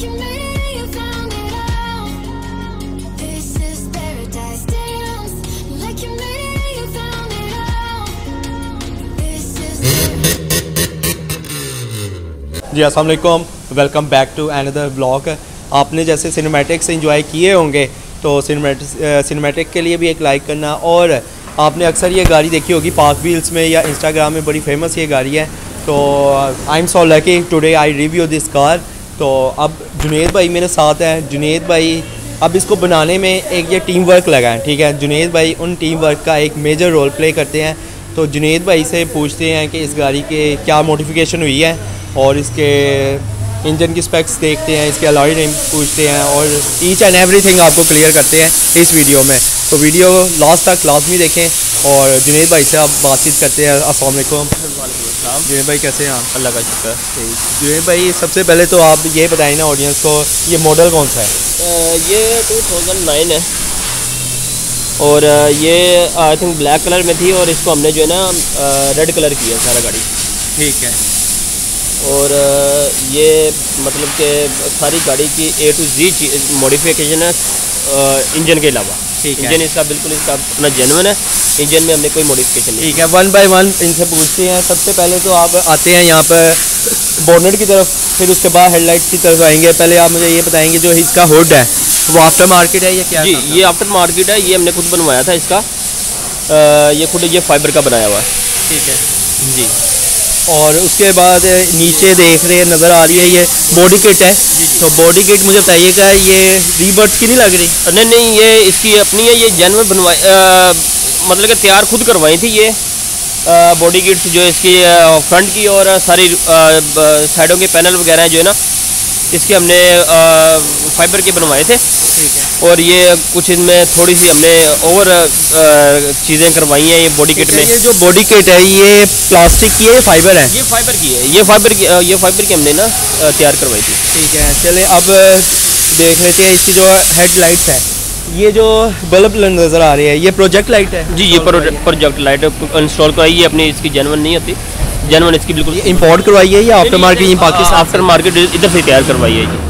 जी अस्सलाम वालेकुम back to another blog आपने जैसे सिनेमैटिक्स एंजॉय किए होंगे तो सिनेमैटिक के लिए भी एक लाइक करना और आपने अक्सर ये गाड़ी देखी होगी पार्क व्हील्स में या इंस्टाग्राम में, बड़ी फ़ेमस ये गाड़ी है। तो I am so lucky today I review this car तो अब जुनेद भाई मेरे साथ हैं। जुनेद भाई, अब इसको बनाने में एक ये टीम वर्क लगा है, ठीक है? जुनेद भाई उन टीम वर्क का एक मेजर रोल प्ले करते हैं। तो जुनेद भाई से पूछते हैं कि इस गाड़ी के क्या मॉडिफिकेशन हुई है और इसके इंजन की स्पेक्स देखते हैं, इसके अलॉय रिम पूछते हैं और ईच एंड एवरीथिंग आपको क्लियर करते हैं इस वीडियो में। तो वीडियो लास्ट तक लाजमी देखें। और जुनेद भाई से आप बातचीत करते हैं अस्सलाम वालेकुम। जुनेद भाई कैसे हैं आप? अल्लाह का शुक्र जुनेद भाई सबसे पहले तो आप ये बताएँ ना ऑडियंस को ये मॉडल कौन सा है? ये 2009 है। और ये आई थिंक ब्लैक कलर में थी और इसको हमने जो है ना रेड कलर किया सारा गाड़ी। ठीक है। और ये मतलब कि सारी गाड़ी की ए टू जी मॉडिफिकेशन है इंजन के अलावा। ठीक है। इंजन इसका बिल्कुल इसका अपना जेनवन है। इंजन में हमने कोई मॉडिफिकेशन नहीं ठीक है वन बाय वन इनसे पूछते हैं। सबसे पहले तो आप आते हैं यहाँ पर बोनेट की तरफ़ फिर उसके बाद हेडलाइट की तरफ़ आएँगे। पहले आप मुझे ये बताएँगे जो इसका हुड है। वो आफ्टर मार्केट है या क्या जी ये आफ्टर मार्केट है ये हमने खुद बनवाया था इसका। ये खुद ये फाइबर का बनाया हुआ है। ठीक है। जी। और उसके बाद नीचे देख रहे हैं नज़र आ रही है ये बॉडी किट है। तो बॉडी किट मुझे बताइएगा ये रीबर्ट्स की नहीं लग रही? नहीं नहीं ये इसकी अपनी है ये जैनवन बनवाई मतलब कि तैयार खुद करवाई थी ये बॉडी किट्स जो इसकी फ्रंट की और सारी साइडों के पैनल वगैरह जो है ना इसके हमने फाइबर के बनवाए थे। ठीक है। और ये कुछ इनमें थोड़ी सी हमने और चीज़ें करवाई हैं ये बॉडी किट में। ये जो बॉडी किट है ये प्लास्टिक की है या फाइबर है? ये फाइबर की है ये फाइबर की ये फाइबर की हमने ना तैयार करवाई थी। ठीक है चले अब देख लेते हैं इसकी जो हेडलाइट्स है। ये जो बल्ब नज़र आ रही है ये प्रोजेक्ट लाइट है? जी ये प्रोजेक्ट लाइट इंस्टॉल करवाई है? अपनी इसकी जेनवन नहीं होती। जेनवन इसकी बिल्कुल ये इंपोर्ट करवाई है या after market Pakistan after market इधर से तैयार करवाई है जी।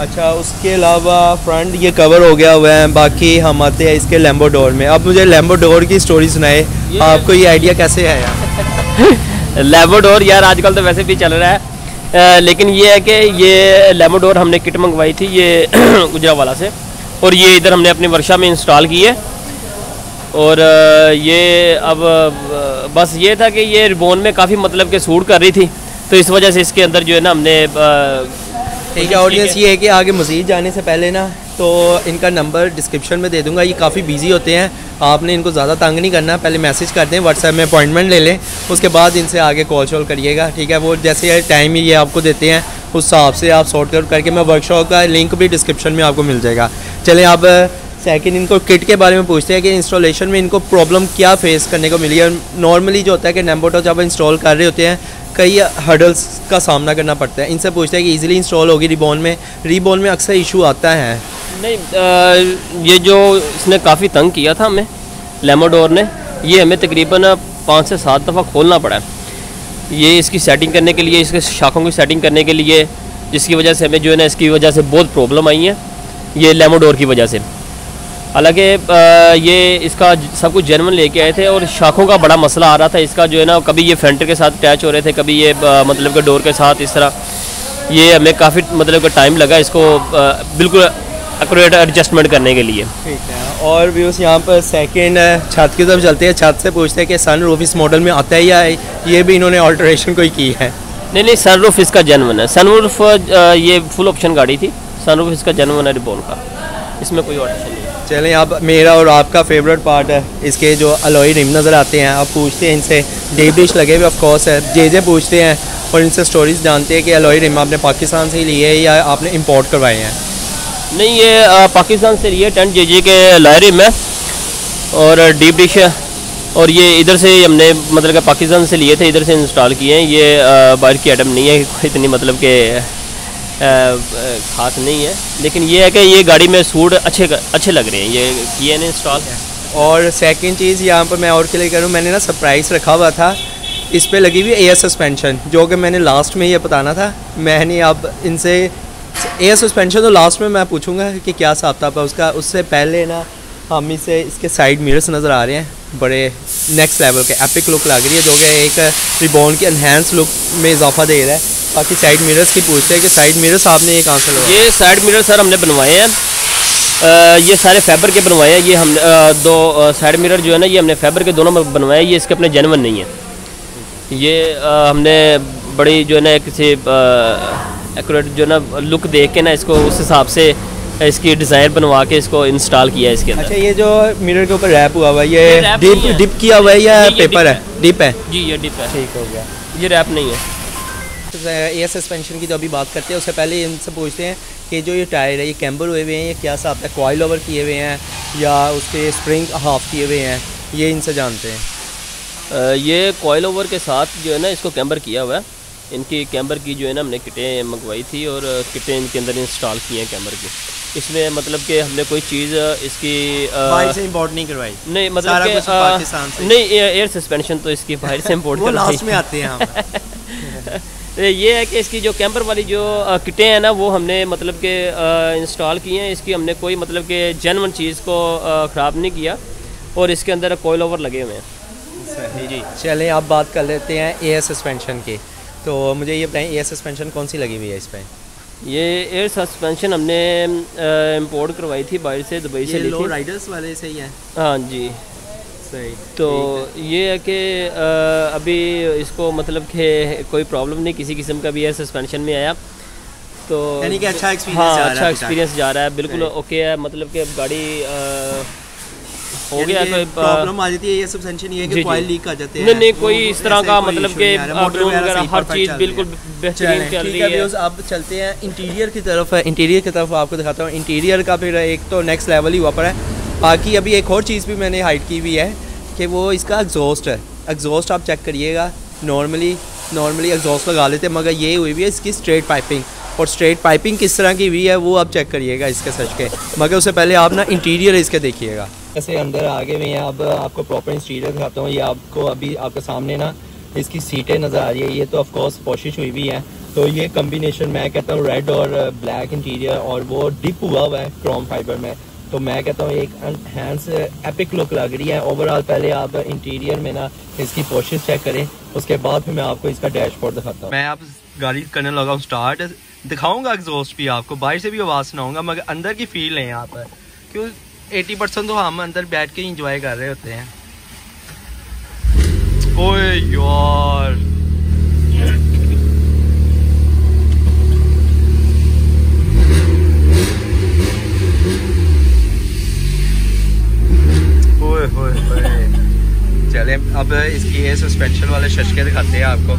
अच्छा उसके अलावा फ्रंट ये कवर हो गया हुआ है बाकी हम आते हैं इसके लैम्बो डोर में। अब मुझे लैम्बो डोर की स्टोरी सुनाए। आपको ये आइडिया कैसे है यार लेबोडोर यार आजकल तो वैसे भी चल रहा है। अ, लेकिन ये है कि ये लेबोडोर हमने किट मंगवाई थी ये गुजरा वाला से। और ये इधर हमने अपनी वर्कशॉप में इंस्टॉल की है। और ये अब बस ये था कि ये रिबोन में काफ़ी मतलब के सूट कर रही थी। तो इस वजह से इसके अंदर जो है ना हमने ठीक है ऑडियंस ये है कि आगे मज़ीद जाने से पहले ना तो इनका नंबर डिस्क्रिप्शन में दे दूँगा। ये काफ़ी बिज़ी होते हैं। आपने इनको ज़्यादा तंग नहीं करना। पहले मैसेज कर दें व्हाट्सएप में अपॉइंटमेंट ले लें। उसके बाद इनसे आगे कॉल शॉल करिएगा ठीक है? वो जैसे टाइम ही ये आपको देते हैं उस हिसाब से आप सॉर्ट आउट करके मैं वर्कशॉप का लिंक भी डिस्क्रिप्शन में आपको मिल जाएगा। चले आप सेकंड इनको किट के बारे में पूछते हैं कि इंस्टॉलेशन में इनको प्रॉब्लम क्या फेस करने को मिली है। नॉर्मली जो होता है कि नेम्बोटो जब इंस्टॉल कर रहे होते हैं कई हर्डल्स का सामना करना पड़ता है। इनसे पूछते हैं कि इजीली इंस्टॉल होगी रिबॉन में। रिबॉन में अक्सर इशू आता है। नहीं अ, ये जो इसने काफ़ी तंग किया था हमें लेमोडोर ने ये हमें तकरीबन पाँच से सात दफ़ा खोलना पड़ा है। ये इसकी सेटिंग करने के लिए, इसके शाखों की सेटिंग करने के लिए, जिसकी वजह से हमें जो है ना, इसकी वजह से बहुत प्रॉब्लम आई है। ये लेमोडोर की वजह से। हालाँकि ये इसका सब कुछ जेनवन लेके आए थे और शाखों का बड़ा मसला आ रहा था। इसका जो है ना, कभी ये फ्रंट के साथ अटैच हो रहे थे, कभी ये मतलब के डोर के साथ इस तरह। ये हमें काफ़ी मतलब का टाइम लगा इसको बिल्कुल एक्यूरेट एडजस्टमेंट करने के लिए। ठीक है और व्यूस यहाँ पर सेकंड छत की तरफ़ चलते हैं। छत से पूछते हैं कि सन रूफ इस मॉडल में आता है या ये भी इन्होंने ऑल्ट्रेशन कोई की है? नहीं नहीं सन सनरूफ इसका जेनवन है। सनरूफ ये फुल ऑप्शन गाड़ी थी। सनरूफ इसका जेनवन है रिबोन का। इसमें कोई ऑप्शन नहीं चलें अब मेरा और आपका फेवरेट पार्ट है। इसके जो अलॉय रिम नज़र आते हैं आप पूछते हैं इनसे। डेब्रिश लगे हुए ऑफकोर्स है। जे जे पूछते हैं और इनसे स्टोरीज जानते हैं कि अलॉय रिम आपने पाकिस्तान से ही लिए है या आपने इंपोर्ट करवाए हैं। नहीं, ये पाकिस्तान से लिए टेंट जे के लायरे में और डीप डिश और ये इधर से हमने मतलब पाकिस्तान से लिए थे, इधर से इंस्टॉल किए हैं। ये बाहर की आइटम नहीं है इतनी मतलब के खास नहीं है। लेकिन ये है कि ये गाड़ी में सूट अच्छे अच्छे लग रहे हैं। ये किए हैं इंस्टॉल। और सेकंड चीज़ यहाँ पर मैं और क्लियर करूँ मैंने ना सरप्राइज़ रखा हुआ था। इस पर लगी हुई एयर सस्पेंशन जो कि मैंने लास्ट में ये बताना था। मैंने अब इनसे एयर सस्पेंशन तो लास्ट में मैं पूछूँगा कि क्या हिसाब था उसका उससे पहले ना हम इसे इसके साइड मिरर्स नज़र आ रहे हैं बड़े नेक्स्ट लेवल के एपिक लुक लग रही है जो कि एक रिबॉन की एनहेंस लुक में इजाफा दे रहा है। बाकी साइड मिरर्स की पूछते हैं कि साइड मिरर्स आपने ये कहाँ से लगाए ये साइड मिरर सर हमने बनवाए हैं। ये सारे फैबर के बनवाए हैं ये हम अ, दो साइड मिरर जो है ना ये हमने फैबर के दोनों में बनवाए हैं ये इसके अपने जेनवन नहीं है। ये अ, हमने बड़ी जो है ना किसी एक्यूरेट जो ना लुक देख के ना इसको उस हिसाब से इसकी डिज़ाइन बनवा के इसको इंस्टॉल किया है इसके अंदर। अच्छा ये जो मिरर के ऊपर रैप हुआ हुआ है ये डिप डिप किया हुआ है या पेपर है? डिप है? जी ये डिप है। ठीक हो गया। ये रैप नहीं है। एयर सस्पेंशन की जो अभी बात करते हैं उससे पहले इनसे पूछते हैं कि जो ये टायर है ये कैम्बर हुए हुए हैं ये क्या हिसाब है? कॉयल ओवर किए हुए हैं या उसके स्प्रिंग हाफ़ किए हुए हैं? ये इनसे जानते हैं। ये कॉयल ओवर के साथ जो है ना इसको कैम्बर किया हुआ है। इनकी कैमर की जो है ना हमने किटें मंगवाई थी और किटें इनके अंदर इंस्टॉल की हैं कैमर की। इसमें मतलब कि हमने कोई चीज़ इसकी बाहर से इंपोर्ट नहीं करवाई। नहीं मतलब कि पाकिस्तान से। नहीं एयर सस्पेंशन तो इसकी बाहर से इम्पोर्ट वो लास्ट में आते हैं तो ये है कि इसकी जो कैंपर वाली जो किटें हैं ना वो हमने मतलब के इंस्टॉल की हैं। इसकी हमने कोई मतलब के जेनवन चीज़ को ख़राब नहीं किया और इसके अंदर कोयल ओवर लगे हुए हैं। जी। चलें अब बात कर लेते हैं एयर सस्पेंशन की। तो मुझे ये बताएँ एयर सस्पेंशन कौन सी लगी हुई है इस पर ये एयर सस्पेंशन हमने इंपोर्ट करवाई थी बाहर से दुबई से ली थी। राइडर्स वाले से ही है। हाँ जी। सही तो ये है कि अभी इसको मतलब कि कोई प्रॉब्लम नहीं किसी किस्म का भी एयर सस्पेंशन में आया। तो यानी कि अच्छा experience हाँ अच्छा एक्सपीरियंस जा रहा है बिल्कुल ओके है। मतलब कि अब गाड़ी हो गया कोई प्रॉब्लम आ जाती है ये सस्पेंशन ये है कि कॉइल लीक आ जाते हैं। नहीं नहीं कोई इस तरह का मतलब कि मोटर वगैरह हर चीज़ बिल्कुल बेहतरीन चल रही है है। अब चलते हैं इंटीरियर की तरफ़। है इंटीरियर की तरफ़ आपको दिखाता हूँ। इंटीरियर का फिर एक तो नेक्स्ट लेवल ही हुआ पड़ा है। बाकी अभी एक और चीज़ भी मैंने हाइड की हुई है कि वो इसका एग्जॉस्ट है। एग्जॉस्ट आप चेक करिएगा। नॉर्मली नॉर्मली एग्जॉस्ट लगा लेते हैं मगर ये हुई हुई है इसकी स्ट्रेट पाइपिंग और स्ट्रेट पाइपिंग किस तरह की हुई है वो आप चेक करिएगा इसके सच के। मगर उससे पहले आप ना इंटीरियर इसके देखिएगा। ऐसे अंदर आगे हैं अब आपको प्रॉपर इंटीरियर दिखाता हूँ। ये आपको अभी आपके सामने ना इसकी सीटें नज़र आ रही है। ये तो ऑफ़ कोर्स कोशिश हुई भी है। तो ये कम्बिनेशन मैं कहता हूँ रेड और ब्लैक इंटीरियर और वो डिप हुआ हुआ है क्रोम फाइबर में। तो मैं कहता हूँ एक हैंड्स एपिक लुक लग रही है। ओवरऑल पहले आप इंटीरियर में ना इसकी कोशिश चेक करें। उसके बाद फिर मैं आपको इसका डैशबोर्ड दिखाता हूँ। मैं आप गाड़ी करने लगा हूँ स्टार्ट दिखाऊँगा एग्जॉस्ट भी आपको। बाहर से भी आवाज़ सुनाऊँगा, मगर अंदर की फील है यहाँ पर। क्यों? एटी परसेंट तो हम अंदर बैठ के इंजॉय कर रहे होते हैं। ओए यार। ओए होए होए चले अब इसकी ये सस्पेंशन वाले शशके दिखाते हैं आपको।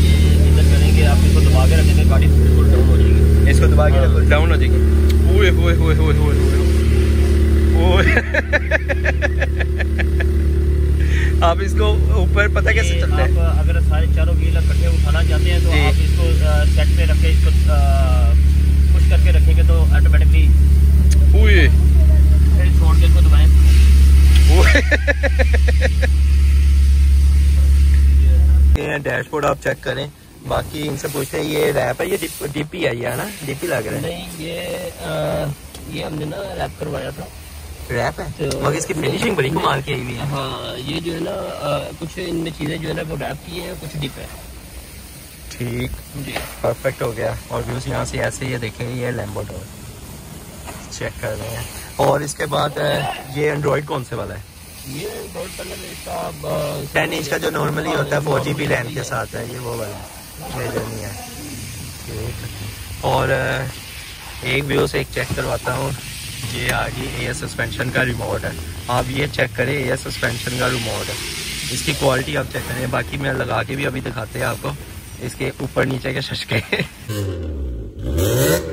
ये इधर करेंगे आप इसको दबा के रखेंगे गाड़ी बिल्कुल डाउन हो जाएगी। इसको दबा के हाँ। डाउन हो जाएगी। ओए होए होए होए होए होए। ओए। आप इसको ऊपर पता कैसे चलता है? आप अगर सारे चारों व्हील इकट्ठे उठाना चाहते हैं तो आप इसको सेट पे रख इसको पुश करके रखेंगे तो ऑटोमेटिकली छोड़ के इसको दबाएँ। ये डैशबोर्ड आप चेक करें। बाकी इनसे पूछते हैं ये रैप है ये डिप डीपी आई है ना? डीपी लग रहा है। नहीं ये अ, ये हमने ना रैप करवाया था। रैप है? तो- मगर इसकी फिनिशिंग बड़ी कमाल की आई हुई है। हाँ ये जो है ना अ, कुछ इनमें चीज़ें जो है ना वो रैप की है कुछ डिप है। ठीक। जी। परफेक्ट हो गया। और व्यूज़ यहाँ से ऐसे ये देखेंगे ये लैम्बो डोर चेक कर रहे हैं। और इसके बाद ये एंड्रॉइड कौन से वाला है? ये टेन इंच का जो नॉर्मली होता है फोर जी बी रैम के साथ है ये वो वाला। है। है और एक व्यू से एक चेक करवाता हूँ। ये आ गई एयर सस्पेंशन का रिमोट है। आप ये चेक करें एयर सस्पेंशन का रिमोट है। इसकी क्वालिटी आप चेक करें। बाकी मैं लगा के भी अभी दिखाते हैं आपको। इसके ऊपर नीचे के शशके।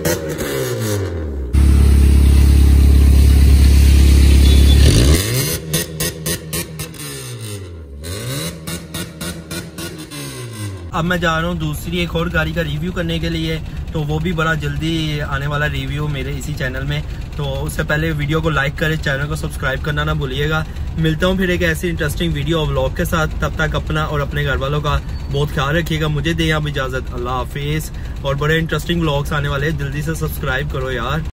अब मैं जा रहा हूँ दूसरी एक और गाड़ी का रिव्यू करने के लिए तो वो भी बड़ा जल्दी आने वाला रिव्यू मेरे इसी चैनल में। तो उससे पहले वीडियो को लाइक करें चैनल को सब्सक्राइब करना ना भूलिएगा। मिलता हूँ फिर एक ऐसी इंटरेस्टिंग वीडियो और व्लॉग के साथ। तब तक अपना और अपने घर वालों का बहुत ख्याल रखिएगा, मुझे दें आप इजाज़त। अल्लाह हाफिज़। और बड़े इंटरेस्टिंग ब्लॉग्स आने वाले जल्दी से सब्सक्राइब करो यार।